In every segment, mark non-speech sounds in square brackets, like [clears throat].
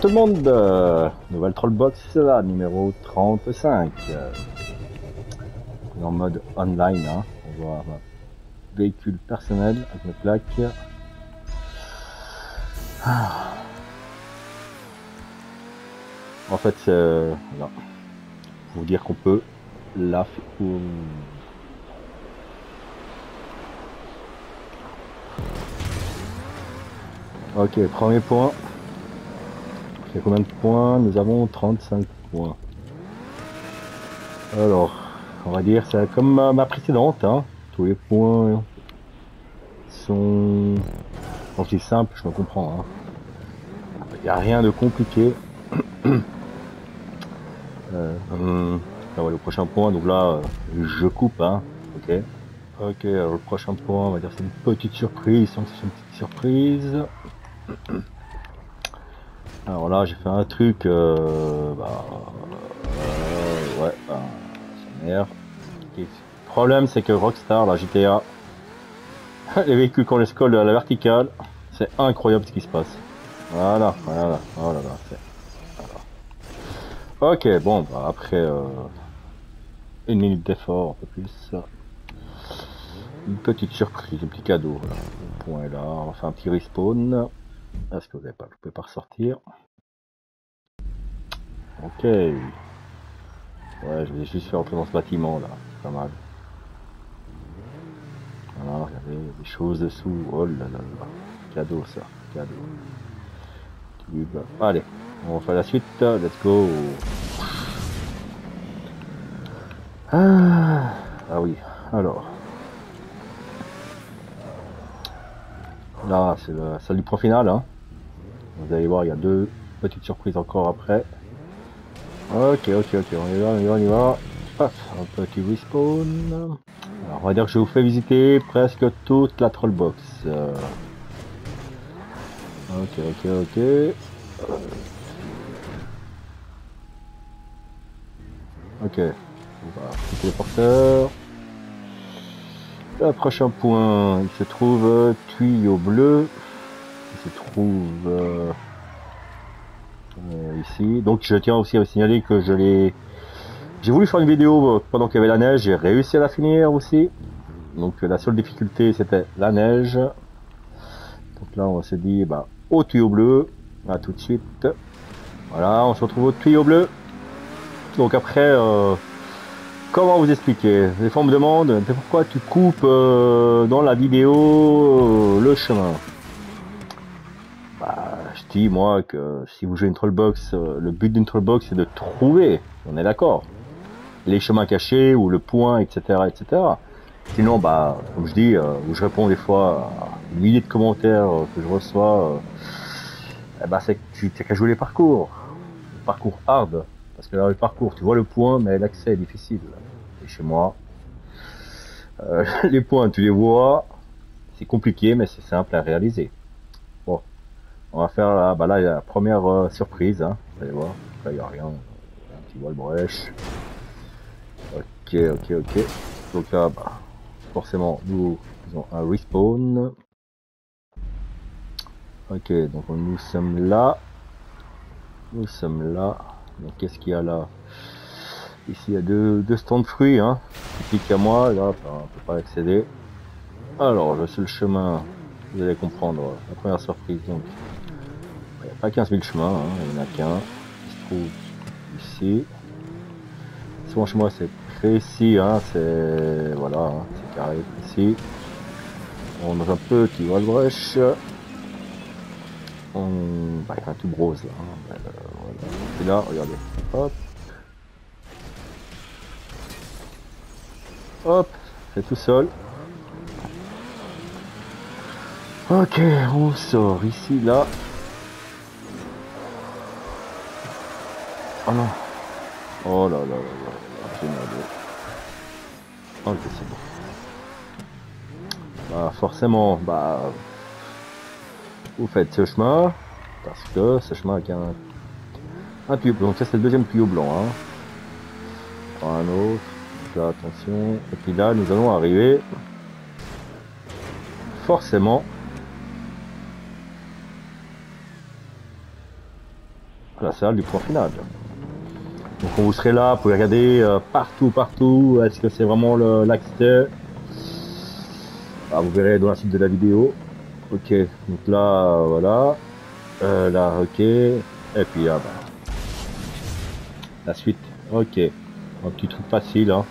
Tout le monde, euh, nouvelle Trollbox là, numéro 35. Euh, en mode online, hein. on voit un véhicule personnel avec mes plaques. Ah. En fait, euh, pour vous dire qu'on peut la. Ok, premier point. Combien de points Nous avons 35 points. Alors, on va dire, c'est comme ma, précédente. Hein. Tous les points sont... Quand c'est simple, je me comprends. Hein. Il n'y a rien de compliqué. [clears throat] euh, le prochain point, donc là, je coupe. Hein. Ok. Ok, alors le prochain point, on va dire c'est une petite surprise. C'est une petite surprise. [clears throat] Alors là, j'ai fait un truc, euh, bah, euh, ouais, bah, ça. Le problème, c'est que Rockstar, la GTA, [laughs] les véhicules qu'on les colle à la verticale, c'est incroyable ce qui se passe. Voilà, voilà, voilà, voilà. Ok, bon, bah, après euh, une minute d'effort, un peu plus. Une petite surprise, un petit cadeau. Le point est là, on faire un petit respawn. Est-ce que vous n'avez pas, vous pouvez pas ressortir? Ok. Ouais, je vais juste faire entrer dans ce bâtiment là, pas mal. Voilà, regardez, des choses dessous. Oh là là là. Cadeau ça, cadeau. Cube. Allez, on faire la suite. Let's go. Ah, ah oui, alors. Là, c'est salle du point final. Hein. Vous allez voir, il y a deux petites surprises encore après. Ok, ok, ok, on y va, on y va, on y va. Hop, un petit respawn. Alors, on va dire que je vous fais visiter presque toute la trollbox. Euh... Ok, ok, ok. Ok, on va le. Le prochain point, il se trouve euh, tuyau bleu. Il se trouve euh, euh, ici. Donc je tiens aussi à signaler que je l'ai... J'ai voulu faire une vidéo pendant qu'il y avait la neige, j'ai réussi à la finir aussi. Donc la seule difficulté c'était la neige. Donc là on se dit bah, au tuyau bleu. À tout de suite. Voilà, on se retrouve au tuyau bleu. Donc après... Comment vous expliquer Les fois me demandent pourquoi tu coupes euh, dans la vidéo euh, le chemin. Bah, je dis moi que si vous jouez une trollbox, euh, le but d'une trollbox c'est de trouver, on est d'accord, les chemins cachés ou le point, etc., etc. Sinon, bah, comme je dis, je réponds des fois à des milliers de commentaires que je reçois. Eh bah, c'est que tu n'as qu'à jouer les parcours, le parcours hard. Parce que là, le parcours, tu vois le point, mais l'accès est difficile. Et chez moi, euh, [laughs] les points, tu les vois, c'est compliqué, mais c'est simple à réaliser. Bon, on va faire là, bah là, la première euh, surprise. Hein. Vous allez voir, là, il n'y a rien. Un petit voile brèche. Ok, ok, ok. Donc là, bah, forcément, nous faisons un respawn. Ok, donc nous sommes là. Nous sommes là. Donc qu'est-ce qu'il y a là Ici il y a deux, stands de fruits, hein. Qui à moi, là, on peut pas accéder. Alors, je suis le chemin, vous allez comprendre la première surprise. Donc, il n'y a pas 15 000 chemins, hein. il n'y en a qu'un qui se trouve ici. Souvent chez moi c'est précis, hein. c'est voilà, hein. c'est carré précis. On a un petit voile brèche. On... Bah, il y tout rose là. Hein. Euh, voilà. Et là, regardez. Hop. Hop. fait tout seul. Ok, on sort ici, là. Oh non. Oh là là là là, j'ai merdé. Ok, c'est bon. Bah forcément, bah vous faites ce chemin parce que ce chemin avec un, un tuyau blanc. Donc ça c'est le deuxième tuyau blanc. Hein. Un autre. Là attention. Et puis là nous allons arriver forcément à la salle du point final. Donc on vous serez là, vous pouvez regarder euh, partout, partout, est-ce que c'est vraiment l'accès? Ah, Vous verrez dans la suite de la vidéo. Ok, donc là, voilà. Euh, là, ok. Et puis, ah, bah. la suite. Ok. Un petit truc facile. Hein.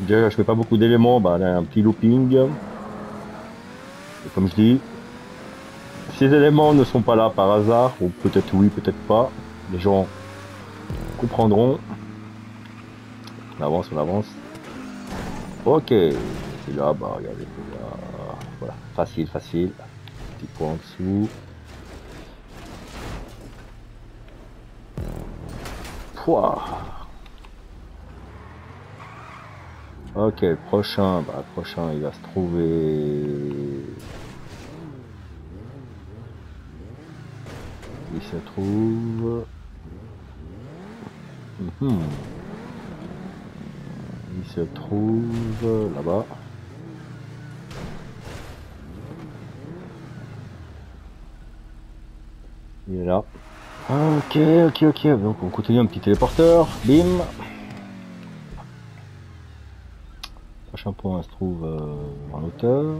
Déjà, je fais pas beaucoup d'éléments. Bah, là, un petit looping. Et comme je dis, ces éléments ne sont pas là par hasard, ou peut-être oui, peut-être pas. Les gens comprendront. On avance, on avance. Ok. C'est là, bah regardez, voilà, facile, facile. Petit point en dessous. Pouah. Ok, prochain, bah prochain, il va se trouver. Il se trouve. Mhm. Il se trouve là-bas. Il est là. Ok, ok, ok. Donc on continue un petit téléporteur. Bim. Prochain point se trouve euh, en hauteur.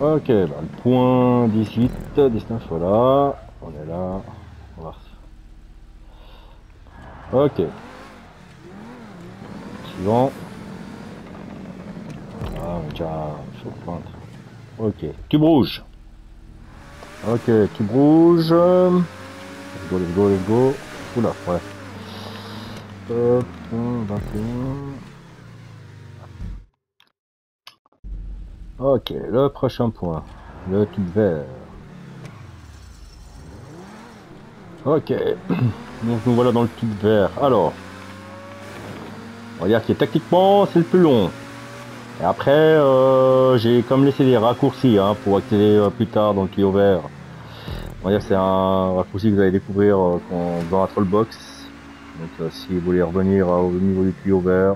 Ok, bah, le point 18, 19, voilà. On est là. On va Ok. Suivant. Ah, déjà chaud pointe. Ok. Cube rouge. Ok, cube rouge. Let's go, let's go, let's go. Oula, ouais. Hop, 21. Ok, le prochain point. Le tube vert. Ok. [clears throat] Donc nous voilà dans le tube vert. Alors. On va dire que tactiquement c'est le plus long. Et après euh, j'ai comme laissé des raccourcis hein, pour accéder euh, plus tard dans le tuyau vert. On va dire c'est un raccourci que vous allez découvrir euh, dans la trollbox. Donc si vous voulez revenir au niveau du tuyau vert.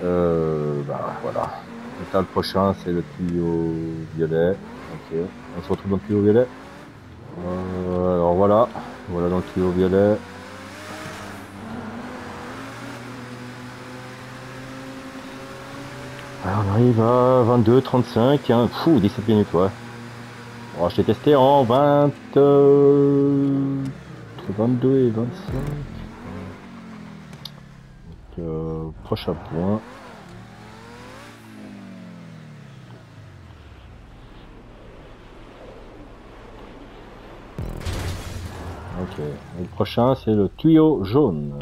bah voilà. le prochain c'est le tuyau violet. On se retrouve dans le tuyau violet. Euh, alors voilà, voilà dans le tuyau violet. Alors on arrive à 22, 35, hein. fou, 17 minutes, ouais. Je t'ai testé en 20, euh, entre 22 et 25. Donc, euh, prochain point. Ok. le prochain, c'est le tuyau jaune.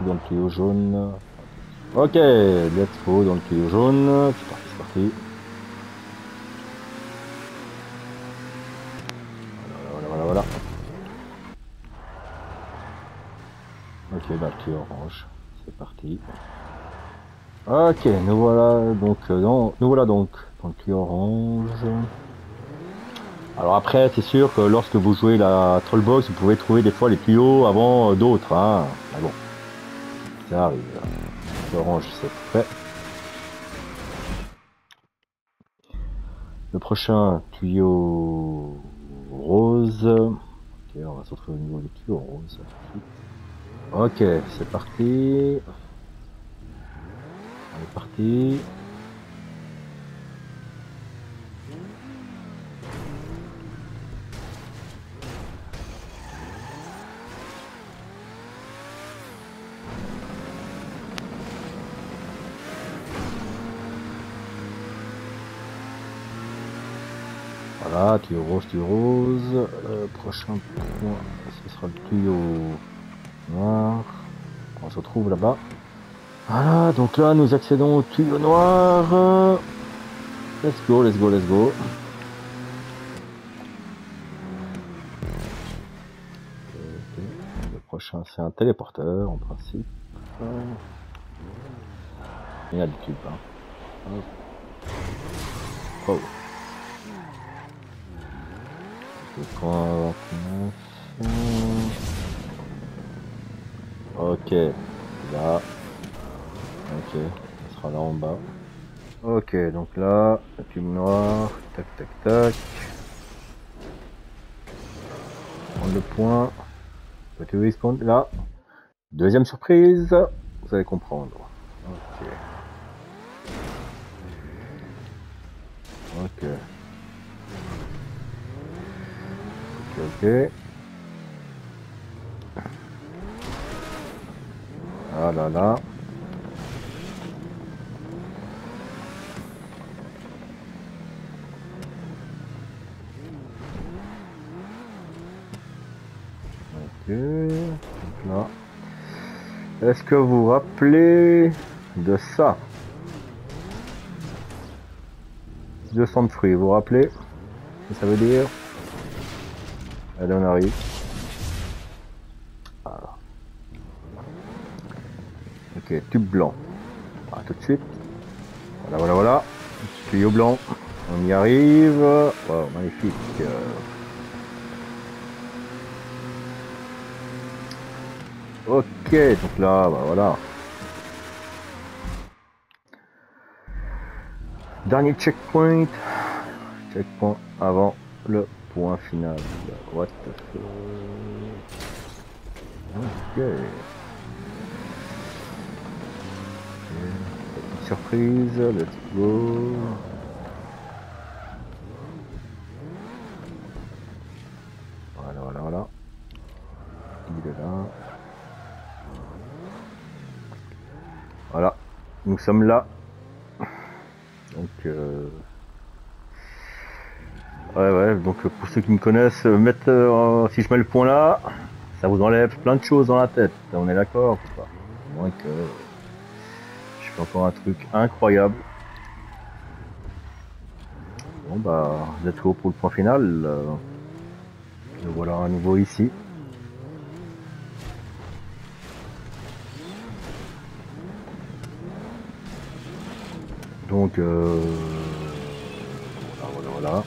dans le tuyau jaune? Ok, let's go dans le tuyau jaune. C'est parti, c'est parti. Voilà, voilà, voilà, Ok, bah le tuyau orange. C'est parti. Ok, nous voilà donc dans, nous voilà donc dans le tuyau orange. Alors après, c'est sûr que lorsque vous jouez la Trollbox, vous pouvez trouver des fois les tuyaux avant d'autres. Hein. Mais bon, ça arrive. Orange, c'est fait. Le prochain tuyau rose. Ok, on va se retrouver au niveau du tuyau rose. Ok, c'est parti. On est parti. Voilà, tuyau rose, tuyau rose. Euh, prochain point, ce sera le tuyau noir. On se retrouve là-bas. Voilà, donc là nous accédons au tuyau noir. Let's go, let's go, let's go. Le prochain c'est un téléporteur en principe. Il y a du Ok, là. Ok, on sera là en bas. Ok, donc là, la tube noir, tac tac tac. Prendre le point. Petit respawn là. Deuxième surprise, vous allez comprendre. Ok. Ok. Ok. Ah là là. Ok. Là. Est-ce que vous vous rappelez de ça? Son de fruits, vous vous rappelez que ça veut dire? Allez, on arrive. Ok, tube blanc. Ah, tout de suite. Voilà, voilà, voilà. Tuyau blanc. On y arrive. Wow, magnifique. Ok, donc là, bah, voilà. Dernier checkpoint. Checkpoint avant le point final. What the fuck? Ok. Surprise, let's go. Voilà, voilà, voilà. Il est là. Voilà, nous sommes là. Donc, euh... ouais, ouais. Donc, pour ceux qui me connaissent, euh, mettre, euh, si je mets le point là, ça vous enlève plein de choses dans la tête. On est d'accord Moins que je fais encore un truc incroyable. Bon bah, vous êtes haut pour le point final. Euh, voilà à nouveau ici. Donc, euh, voilà, voilà, voilà.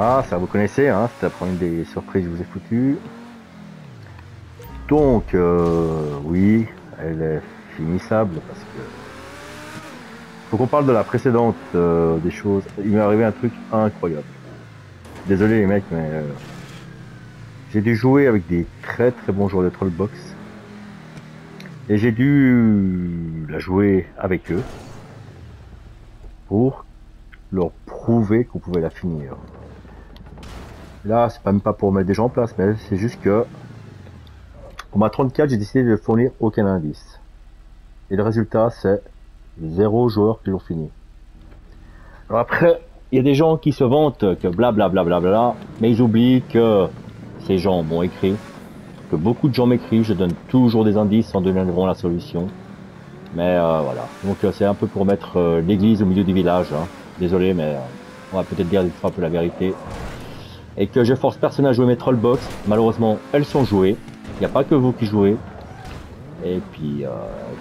Ah, ça vous connaissez, hein, c'est la première des surprises que je vous ai foutu. Donc, euh, oui, elle est finissable parce que... Faut qu'on parle de la précédente euh, des choses. Il m'est arrivé un truc incroyable. Désolé les mecs, mais... Euh, j'ai dû jouer avec des très très bons joueurs de Trollbox. Et j'ai dû la jouer avec eux. Pour leur prouver qu'on pouvait la finir. Là, c'est même pas pour mettre des gens en place, mais c'est juste que pour ma 34, j'ai décidé de fournir aucun indice. Et le résultat, c'est zéro joueur qui l'ont fini. Alors après, il y a des gens qui se vantent que blablabla, bla, bla, bla, mais ils oublient que ces gens m'ont écrit, que beaucoup de gens m'écrivent, je donne toujours des indices en donnant la solution. Mais euh, voilà, donc euh, c'est un peu pour mettre euh, l'église au milieu du village. Hein. Désolé, mais on va peut-être dire des fois un peu la vérité et que je force personne à jouer mes trollbox. Malheureusement, elles sont jouées. Il n'y a pas que vous qui jouez. Et puis, euh,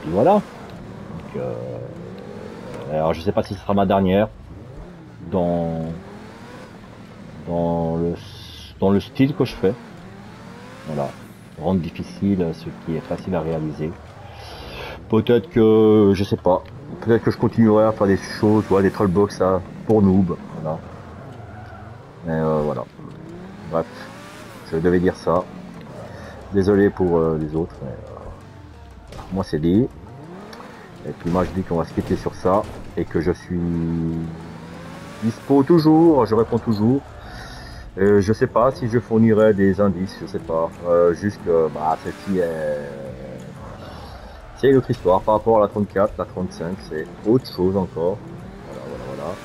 puis voilà. Donc, euh, alors je sais pas si ce sera ma dernière dans dans le dans le style que je fais. Voilà, rendre difficile ce qui est facile à réaliser. Peut-être que je sais pas. Peut-être que je continuerai à faire des choses, voilà, des trollbox hein, pour noob. Voilà. Mais euh, voilà. Bref, je devais dire ça. Désolé pour euh, les autres, mais euh, moi c'est dit. Et puis moi je dis qu'on va se quitter sur ça et que je suis dispo toujours, je réponds toujours. Euh, je sais pas si je fournirai des indices, je sais pas. Juste que bah, celle-ci est... C'est une autre histoire par rapport à la 34, la 35, c'est autre chose encore. Voilà, voilà, voilà.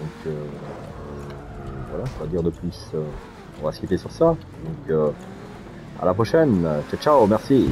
Donc voilà, on va dire de plus. On va se quitter sur ça. Donc à la prochaine. Ciao, ciao, merci.